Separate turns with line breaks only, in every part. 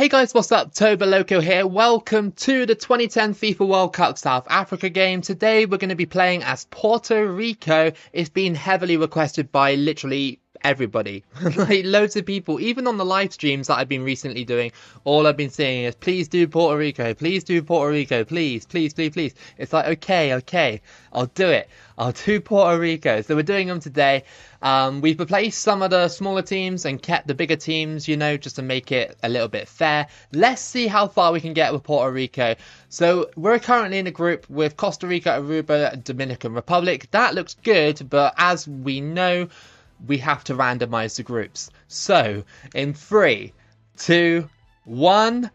Hey guys, what's up? Toboloco here. Welcome to the 2010 FIFA World Cup South Africa game. Today we're going to be playing as Puerto Rico. It's been heavily requested by literally everybody. like loads of people, even on the live streams that I've been recently doing, all I've been saying is please do Puerto Rico, please do Puerto Rico, please, please, please, please. It's like okay, okay, I'll do it. I'll do Puerto Rico. So we're doing them today. Um, we've replaced some of the smaller teams and kept the bigger teams, you know, just to make it a little bit fair. Let's see how far we can get with Puerto Rico. So we're currently in a group with Costa Rica, Aruba, Dominican Republic. That looks good, but as we know, we have to randomize the groups. So, in three, two, one,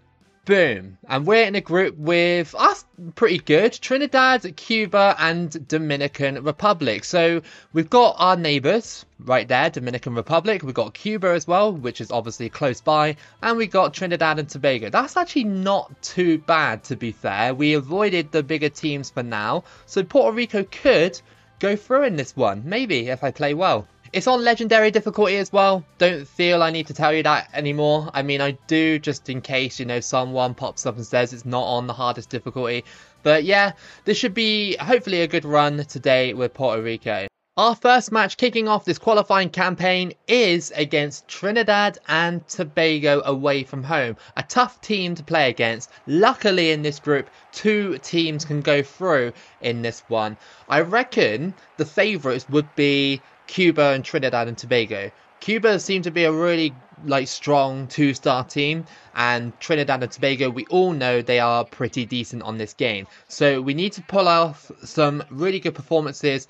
boom. And we're in a group with us pretty good Trinidad, Cuba, and Dominican Republic. So, we've got our neighbors right there, Dominican Republic. We've got Cuba as well, which is obviously close by. And we got Trinidad and Tobago. That's actually not too bad, to be fair. We avoided the bigger teams for now. So, Puerto Rico could go through in this one, maybe if I play well. It's on legendary difficulty as well. Don't feel I need to tell you that anymore. I mean, I do just in case, you know, someone pops up and says it's not on the hardest difficulty. But yeah, this should be hopefully a good run today with Puerto Rico. Our first match kicking off this qualifying campaign is against Trinidad and Tobago away from home. A tough team to play against. Luckily in this group, two teams can go through in this one. I reckon the favourites would be Cuba and Trinidad and Tobago. Cuba seem to be a really like strong two-star team and Trinidad and Tobago we all know they are pretty decent on this game. So we need to pull off some really good performances.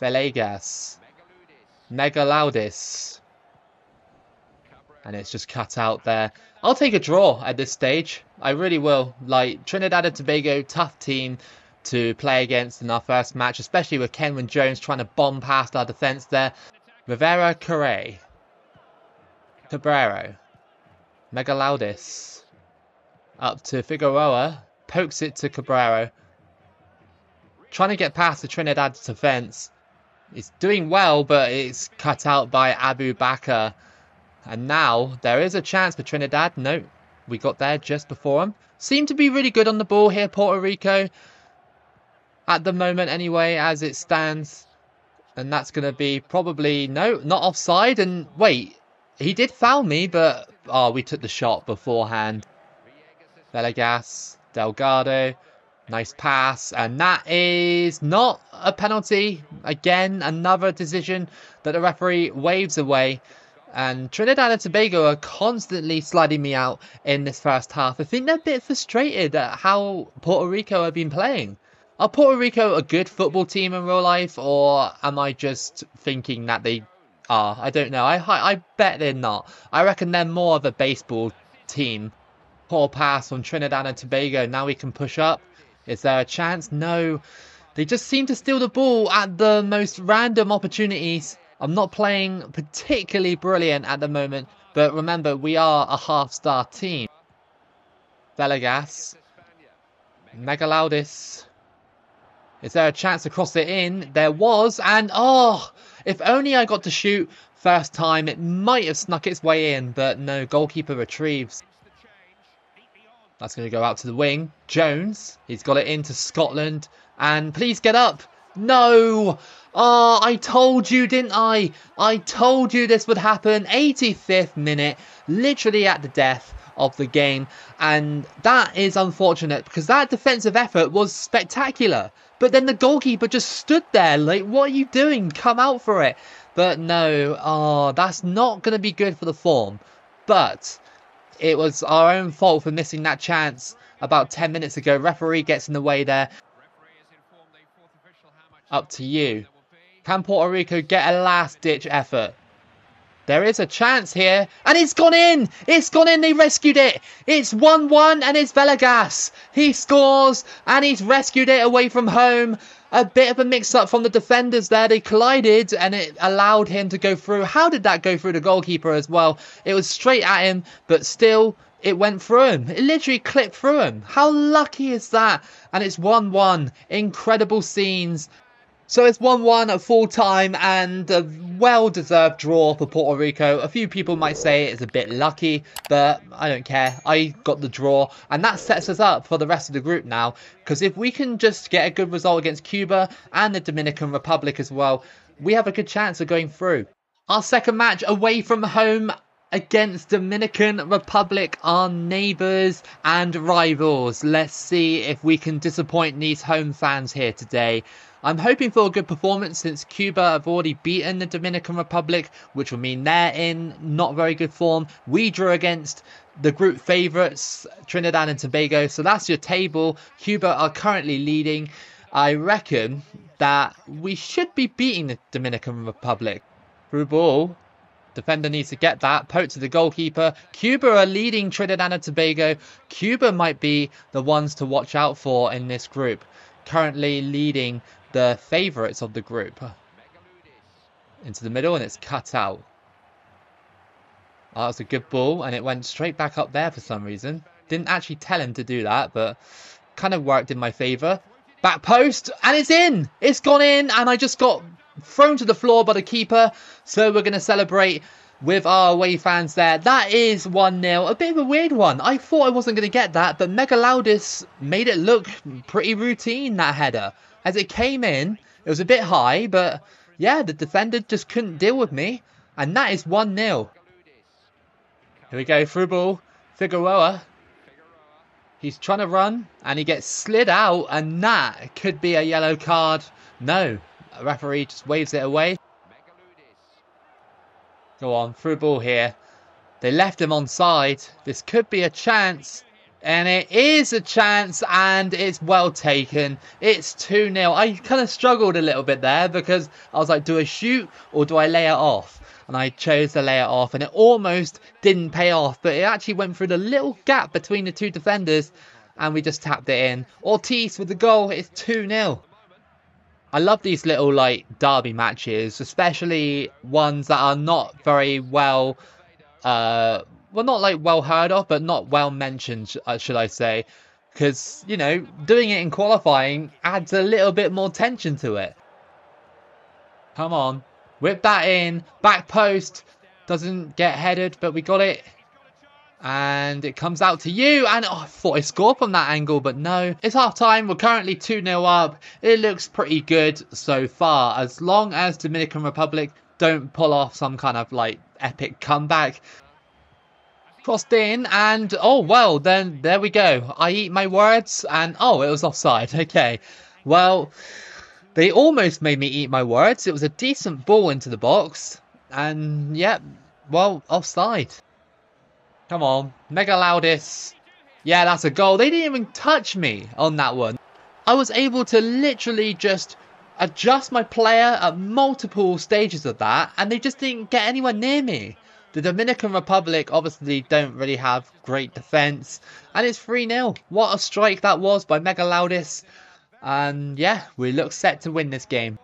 Villegas. Megaloudis. And it's just cut out there. I'll take a draw at this stage. I really will. Like Trinidad and Tobago, tough team to play against in our first match, especially with Kenwyne Jones trying to bomb past our defence there. Rivera Correa. Cabrero. Megaloudis. Up to Figueroa. Pokes it to Cabrero. Trying to get past the Trinidad defence. It's doing well, but it's cut out by Abu Bakr. And now there is a chance for Trinidad. No, we got there just before him. Seem to be really good on the ball here, Puerto Rico at the moment anyway, as it stands. And that's going to be probably, no, not offside. And wait, he did foul me, but, oh, we took the shot beforehand. Villegas, Delgado, nice pass. And that is not a penalty. Again, another decision that the referee waves away. And Trinidad and Tobago are constantly sliding me out in this first half. I think they're a bit frustrated at how Puerto Rico have been playing. Are Puerto Rico a good football team in real life, or am I just thinking that they are? I don't know. I I bet they're not. I reckon they're more of a baseball team. Poor pass on Trinidad and Tobago. Now we can push up. Is there a chance? No. They just seem to steal the ball at the most random opportunities. I'm not playing particularly brilliant at the moment, but remember, we are a half-star team. Villegas. Megaloudis. Is there a chance to cross it in? There was, and oh, if only I got to shoot first time, it might have snuck its way in, but no, goalkeeper retrieves. That's going to go out to the wing. Jones, he's got it into Scotland, and please get up. No! Oh, I told you, didn't I? I told you this would happen. 85th minute, literally at the death of the game. And that is unfortunate because that defensive effort was spectacular. But then the goalkeeper just stood there like, what are you doing? Come out for it. But no, oh, that's not going to be good for the form. But it was our own fault for missing that chance about 10 minutes ago. Referee gets in the way there. Up to you. Can Puerto Rico get a last ditch effort? There is a chance here. And it's gone in. It's gone in. They rescued it. It's 1-1 and it's Villegas. He scores and he's rescued it away from home. A bit of a mix-up from the defenders there. They collided and it allowed him to go through. How did that go through the goalkeeper as well? It was straight at him, but still it went through him. It literally clipped through him. How lucky is that? And it's 1-1. Incredible scenes. So it's 1-1 at full time and a well-deserved draw for Puerto Rico. A few people might say it's a bit lucky, but I don't care. I got the draw and that sets us up for the rest of the group now. Because if we can just get a good result against Cuba and the Dominican Republic as well, we have a good chance of going through. Our second match away from home against Dominican Republic, our neighbours and rivals. Let's see if we can disappoint these home fans here today. I'm hoping for a good performance since Cuba have already beaten the Dominican Republic, which will mean they're in not very good form. We drew against the group favourites, Trinidad and Tobago. So that's your table. Cuba are currently leading. I reckon that we should be beating the Dominican Republic. Through ball. Defender needs to get that. Poke to the goalkeeper. Cuba are leading Trinidad and Tobago. Cuba might be the ones to watch out for in this group. Currently leading the favourites of the group. Into the middle and it's cut out. Oh, that was a good ball and it went straight back up there for some reason. Didn't actually tell him to do that, but kind of worked in my favour. Back post and it's in! It's gone in and I just got thrown to the floor by the keeper. So we're going to celebrate with our away fans there. That is 1-0. A bit of a weird one. I thought I wasn't going to get that, but Megaloudis made it look pretty routine, that header. As it came in, it was a bit high, but yeah, the defender just couldn't deal with me. And that is 1-0. Here we go, through ball. Figueroa. He's trying to run, and he gets slid out, and that could be a yellow card. No, a referee just waves it away. Go on, through ball here. They left him on side. This could be a chance. And it is a chance and it's well taken. It's 2-0. I kind of struggled a little bit there because I was like, do I shoot or do I lay it off? And I chose to lay it off and it almost didn't pay off. But it actually went through the little gap between the two defenders and we just tapped it in. Ortiz with the goal. It's 2-0. I love these little like derby matches, especially ones that are not very well uh, well, not like well heard of, but not well mentioned, uh, should I say? Because you know, doing it in qualifying adds a little bit more tension to it. Come on, whip that in, back post doesn't get headed, but we got it. And it comes out to you, and oh, I thought I scored from that angle, but no. It's half time, we're currently 2-0 up. It looks pretty good so far, as long as Dominican Republic don't pull off some kind of like epic comeback crossed in and oh well then there we go. I eat my words and oh it was offside. Okay. Well they almost made me eat my words. It was a decent ball into the box. And yeah well offside. Come on. Megaloudis yeah that's a goal. They didn't even touch me on that one. I was able to literally just adjust my player at multiple stages of that and they just didn't get anywhere near me the Dominican Republic obviously don't really have great defence. And it's 3-0. What a strike that was by Megaloudis. And yeah, we look set to win this game.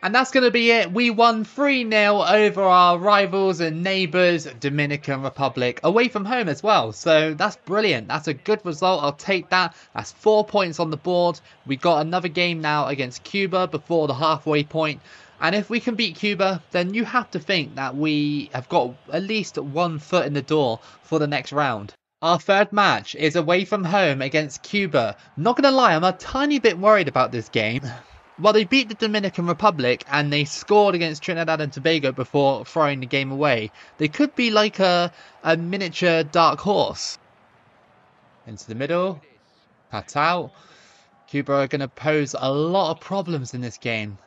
And that's going to be it. We won 3-0 over our rivals and neighbours, Dominican Republic, away from home as well. So that's brilliant. That's a good result. I'll take that. That's four points on the board. We got another game now against Cuba before the halfway point. And if we can beat Cuba, then you have to think that we have got at least one foot in the door for the next round. Our third match is away from home against Cuba. Not gonna lie, I'm a tiny bit worried about this game. Well, they beat the Dominican Republic and they scored against Trinidad and Tobago before throwing the game away. They could be like a, a miniature dark horse. Into the middle. Pat out. Cuba are going to pose a lot of problems in this game.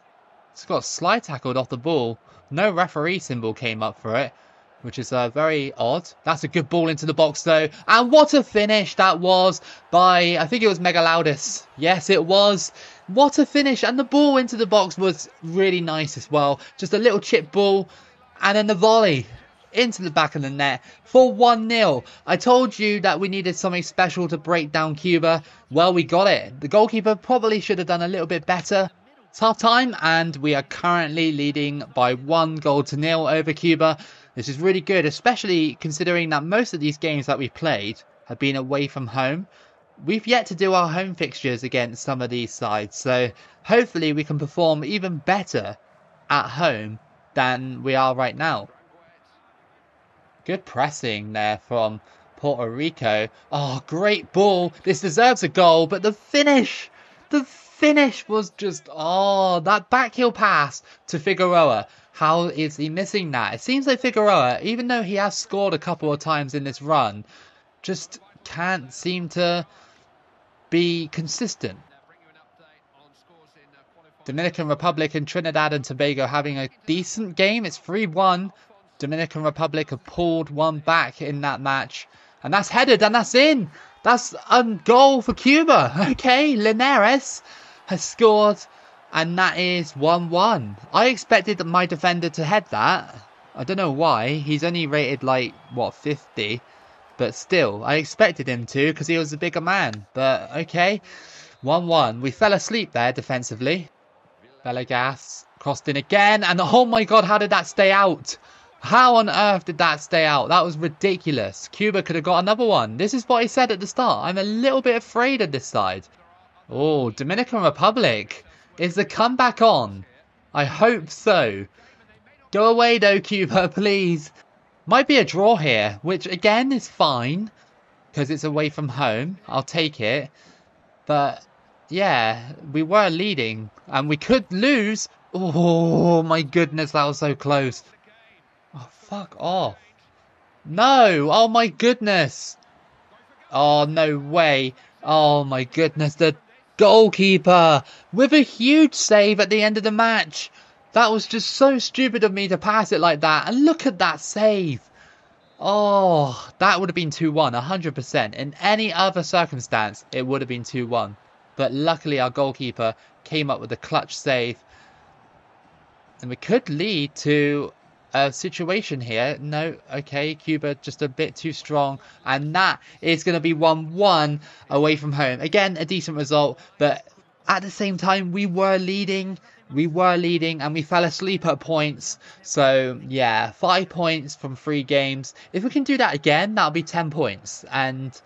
Got slide tackled off the ball. No referee symbol came up for it, which is uh, very odd. That's a good ball into the box though. And what a finish that was by, I think it was Megaloudis. Yes, it was. What a finish. And the ball into the box was really nice as well. Just a little chip ball and then the volley into the back of the net for 1-0. I told you that we needed something special to break down Cuba. Well, we got it. The goalkeeper probably should have done a little bit better. Half time and we are currently leading by one goal to nil over Cuba. This is really good, especially considering that most of these games that we've played have been away from home. we've yet to do our home fixtures against some of these sides, so hopefully we can perform even better at home than we are right now. Good pressing there from Puerto Rico. Oh, great ball. This deserves a goal, but the finish, the finish was just, oh, that backheel pass to Figueroa. How is he missing that? It seems like Figueroa, even though he has scored a couple of times in this run, just can't seem to be consistent. Dominican Republic and Trinidad and Tobago having a decent game. It's 3-1. Dominican Republic have pulled one back in that match. And that's headed and that's in. That's a goal for Cuba. Okay, Linares has scored and that is 1-1. I expected my defender to head that. I don't know why. He's only rated like, what, 50? But still, I expected him to because he was a bigger man. But okay, 1-1. We fell asleep there defensively. Villegas crossed in again. And oh my god, how did that stay out? How on earth did that stay out? That was ridiculous. Cuba could have got another one. This is what I said at the start. I'm a little bit afraid of this side. Oh, Dominican Republic. Is the comeback on? I hope so. Go away though, Cuba, please. Might be a draw here, which again is fine. Because it's away from home. I'll take it. But, yeah, we were leading. And we could lose. Oh, my goodness, that was so close. Oh, fuck off. No! Oh my goodness! Oh, no way. Oh my goodness, the goalkeeper with a huge save at the end of the match. That was just so stupid of me to pass it like that. And look at that save. Oh, that would have been 2-1, 100%. In any other circumstance, it would have been 2-1. But luckily our goalkeeper came up with a clutch save. And we could lead to uh, situation here. No, okay, Cuba just a bit too strong. And that is going to be 1-1 away from home. Again, a decent result, but at the same time, we were leading. We were leading and we fell asleep at points. So, yeah, five points from three games. If we can do that again, that'll be 10 points. And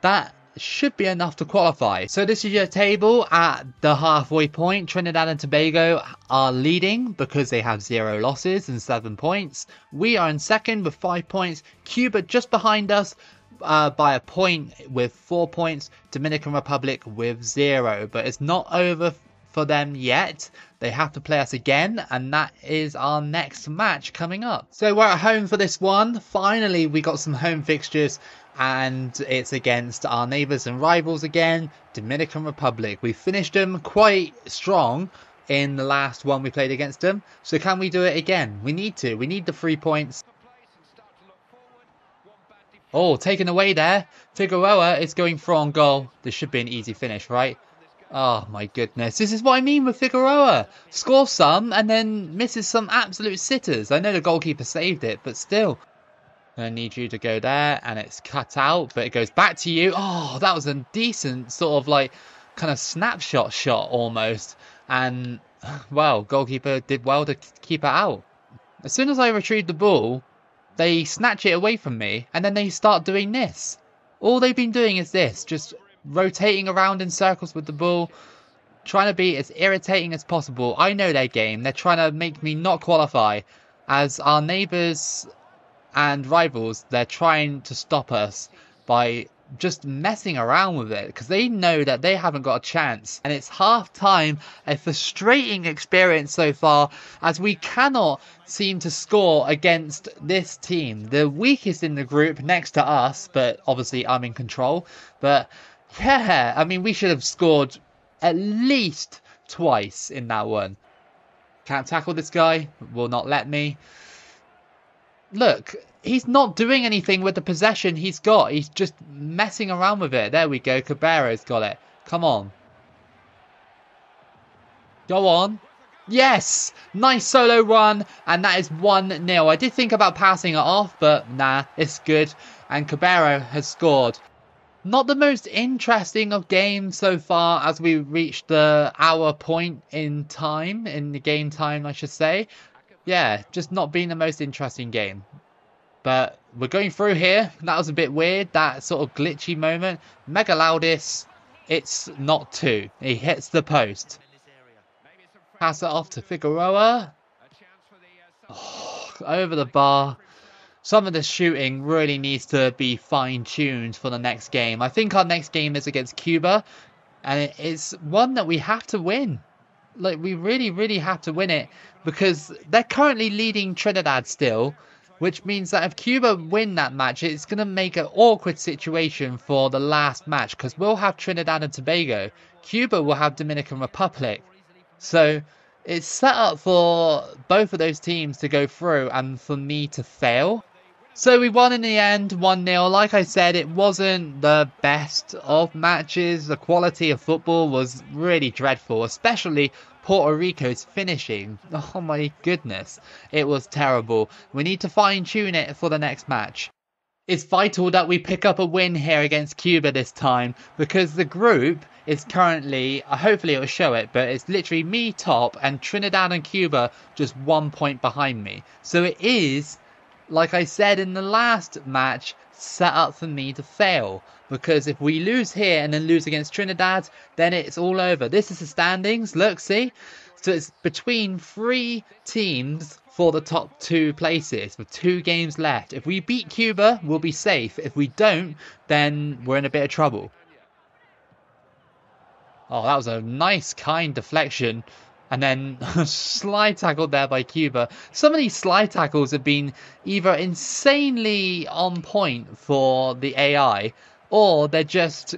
that should be enough to qualify. So this is your table at the halfway point. Trinidad and Tobago are leading because they have zero losses and seven points. We are in second with five points. Cuba just behind us uh, by a point with four points. Dominican Republic with zero. But it's not over for them yet. They have to play us again, and that is our next match coming up. So we're at home for this one. Finally, we got some home fixtures and it's against our neighbours and rivals again, Dominican Republic. We finished them quite strong in the last one we played against them. So can we do it again? We need to. We need the three points. Oh, taken away there. Figueroa is going for on goal. This should be an easy finish, right? Oh my goodness. This is what I mean with Figueroa. Score some and then misses some absolute sitters. I know the goalkeeper saved it, but still. I need you to go there, and it's cut out, but it goes back to you. Oh, that was a decent sort of like kind of snapshot shot almost. And, well, goalkeeper did well to keep it out. As soon as I retrieve the ball, they snatch it away from me, and then they start doing this. All they've been doing is this, just rotating around in circles with the ball, trying to be as irritating as possible. I know their game. They're trying to make me not qualify, as our neighbours and rivals, they're trying to stop us by just messing around with it because they know that they haven't got a chance. And it's half time, a frustrating experience so far as we cannot seem to score against this team. The weakest in the group next to us, but obviously I'm in control. But yeah, I mean, we should have scored at least twice in that one. Can't tackle this guy, will not let me look, he's not doing anything with the possession he's got. He's just messing around with it. There we go. Caballero's got it. Come on. Go on. Yes! Nice solo run, and that is 1-0. I did think about passing it off, but nah, it's good. And Caballero has scored. Not the most interesting of games so far as we reach the hour point in time, in the game time, I should say yeah, just not being the most interesting game. But we're going through here. That was a bit weird, that sort of glitchy moment. Megaloudis, it's not two. He hits the post. Pass it off to Figueroa. Oh, over the bar. Some of the shooting really needs to be fine-tuned for the next game. I think our next game is against Cuba, and it's one that we have to win. Like, we really, really have to win it, because they're currently leading Trinidad still, which means that if Cuba win that match, it's going to make an awkward situation for the last match because we'll have Trinidad and Tobago. Cuba will have Dominican Republic. So it's set up for both of those teams to go through and for me to fail. So we won in the end 1-0. Like I said, it wasn't the best of matches. The quality of football was really dreadful, especially Puerto Rico's finishing. Oh my goodness, it was terrible. We need to fine tune it for the next match. It's vital that we pick up a win here against Cuba this time because the group is currently, uh, hopefully it will show it, but it's literally me top and Trinidad and Cuba just one point behind me. So it is, like I said in the last match, set up for me to fail. Because if we lose here and then lose against Trinidad, then it's all over. This is the standings. Look, see? So it's between three teams for the top two places with two games left. If we beat Cuba, we'll be safe. If we don't, then we're in a bit of trouble. Oh, that was a nice, kind deflection. And then slide tackle there by Cuba. Some of these slide tackles have been either insanely on point for the AI or they're just,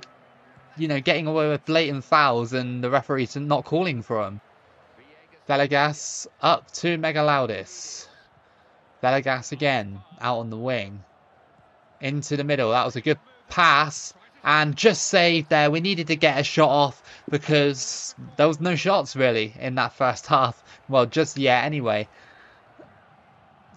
you know, getting away with blatant fouls and the referee's not calling for them. Villegas up to Megaloudis. Villegas again, out on the wing. Into the middle. That was a good pass. And just saved there. We needed to get a shot off because there was no shots really in that first half. Well, just yet anyway.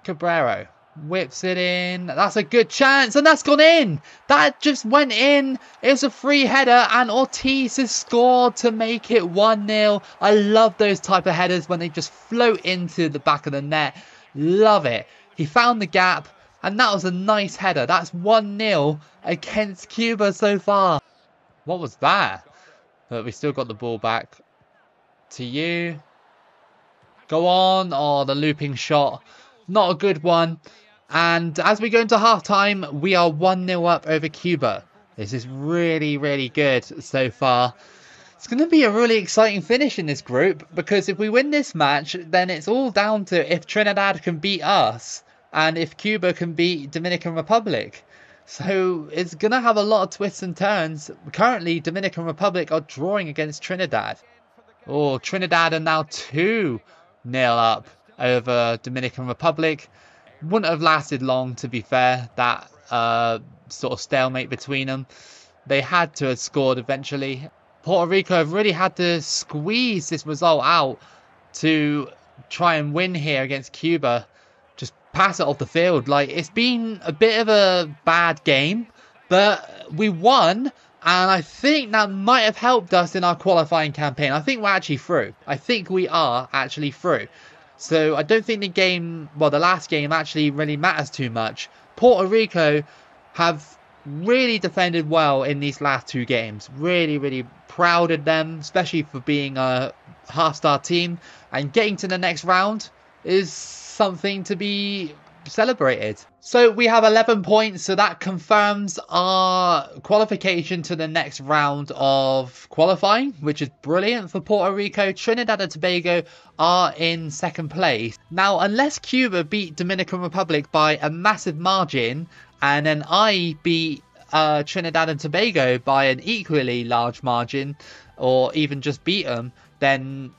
Cabrero whips it in. That's a good chance, and that's gone in. That just went in. It's a free header, and Ortiz has scored to make it 1 0. I love those type of headers when they just float into the back of the net. Love it. He found the gap, and that was a nice header. That's 1 0 against Cuba so far. What was that? But we still got the ball back to you. Go on. Oh, the looping shot. Not a good one. And as we go into halftime, we are 1 0 up over Cuba. This is really, really good so far. It's going to be a really exciting finish in this group because if we win this match, then it's all down to if Trinidad can beat us and if Cuba can beat Dominican Republic. So it's going to have a lot of twists and turns. Currently, Dominican Republic are drawing against Trinidad. Oh, Trinidad are now 2 0 up over Dominican Republic wouldn't have lasted long, to be fair, that uh, sort of stalemate between them. They had to have scored eventually. Puerto Rico have really had to squeeze this result out to try and win here against Cuba. Just pass it off the field. Like, it's been a bit of a bad game, but we won. And I think that might have helped us in our qualifying campaign. I think we're actually through. I think we are actually through. So I don't think the game, well, the last game actually really matters too much. Puerto Rico have really defended well in these last two games. Really, really proud of them, especially for being a half-star team. And getting to the next round is something to be celebrated. So we have 11 points, so that confirms our qualification to the next round of qualifying, which is brilliant for Puerto Rico. Trinidad and Tobago are in second place. Now, unless Cuba beat Dominican Republic by a massive margin, and then I beat uh, Trinidad and Tobago by an equally large margin, or even just beat them, then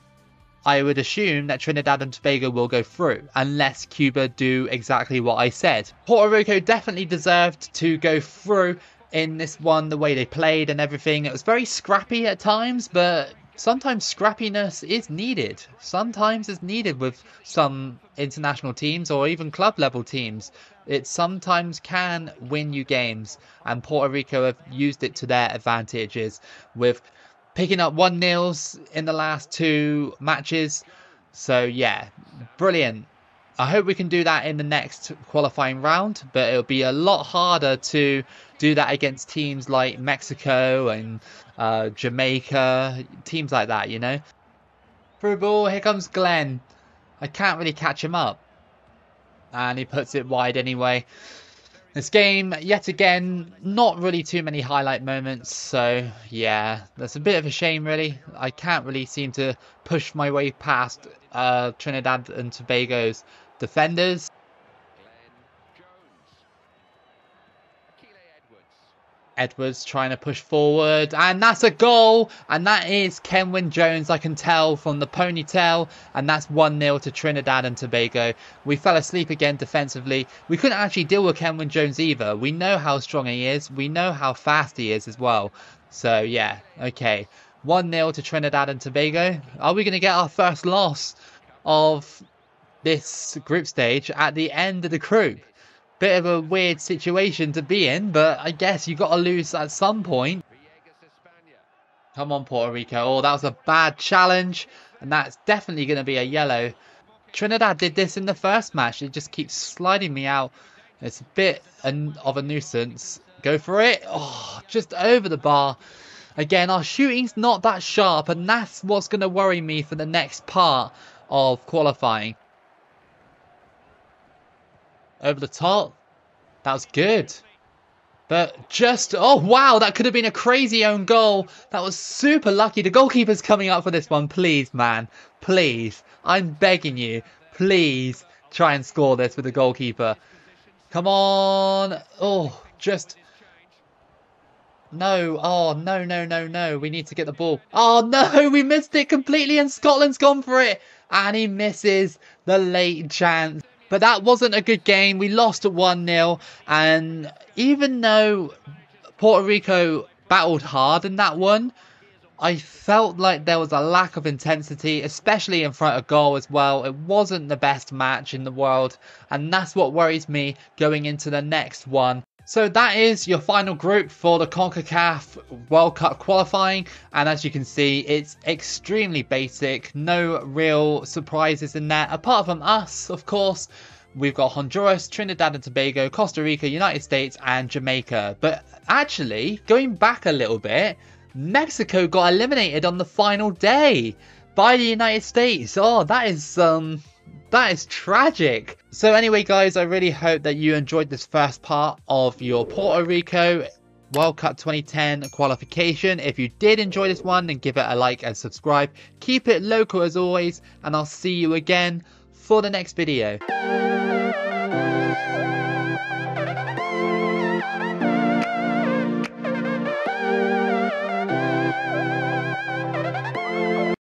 I would assume that Trinidad and Tobago will go through, unless Cuba do exactly what I said. Puerto Rico definitely deserved to go through in this one, the way they played and everything. It was very scrappy at times, but sometimes scrappiness is needed. Sometimes it's needed with some international teams or even club level teams. It sometimes can win you games, and Puerto Rico have used it to their advantages with picking up one nils in the last two matches. So yeah, brilliant. I hope we can do that in the next qualifying round, but it'll be a lot harder to do that against teams like Mexico and uh, Jamaica, teams like that, you know. Through ball, here comes Glen. I can't really catch him up. And he puts it wide anyway. This game, yet again, not really too many highlight moments, so yeah, that's a bit of a shame really. I can't really seem to push my way past uh, Trinidad and Tobago's defenders. Edwards trying to push forward, and that's a goal, and that is Kenwyne Jones, I can tell from the ponytail, and that's 1-0 to Trinidad and Tobago. We fell asleep again defensively. We couldn't actually deal with Kenwyne Jones either. We know how strong he is, we know how fast he is as well. So yeah, okay. 1-0 to Trinidad and Tobago. Are we going to get our first loss of this group stage at the end of the group? Bit of a weird situation to be in, but I guess you got to lose at some point. Come on, Puerto Rico. Oh, that was a bad challenge, and that's definitely going to be a yellow. Trinidad did this in the first match. It just keeps sliding me out. It's a bit of a nuisance. Go for it. Oh, just over the bar. Again, our shooting's not that sharp, and that's what's going to worry me for the next part of qualifying over the top. That was good. But just, oh wow, that could have been a crazy own goal. That was super lucky. The goalkeeper's coming up for this one. Please, man. Please. I'm begging you. Please try and score this with the goalkeeper. Come on. Oh, just... No. Oh, no, no, no, no. We need to get the ball. Oh, no. We missed it completely and Scotland's gone for it. And he misses the late chance. But that wasn't a good game. We lost at 1 0. And even though Puerto Rico battled hard in that one, I felt like there was a lack of intensity, especially in front of goal as well. It wasn't the best match in the world, and that's what worries me going into the next one. So that is your final group for the CONCACAF World Cup qualifying. And as you can see, it's extremely basic. No real surprises in there, apart from us, of course. We've got Honduras, Trinidad and Tobago, Costa Rica, United States, and Jamaica. But actually, going back a little bit, Mexico got eliminated on the final day by the United States. Oh, that is um that is tragic. So anyway, guys, I really hope that you enjoyed this first part of your Puerto Rico World Cup 2010 qualification. If you did enjoy this one, then give it a like and subscribe. Keep it local as always, and I'll see you again for the next video.